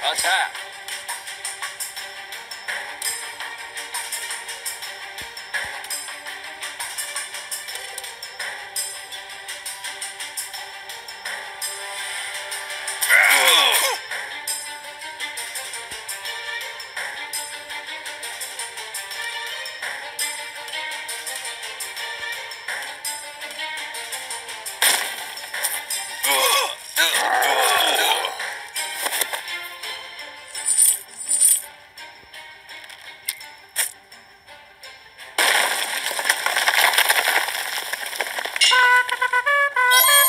Attack. Thank you.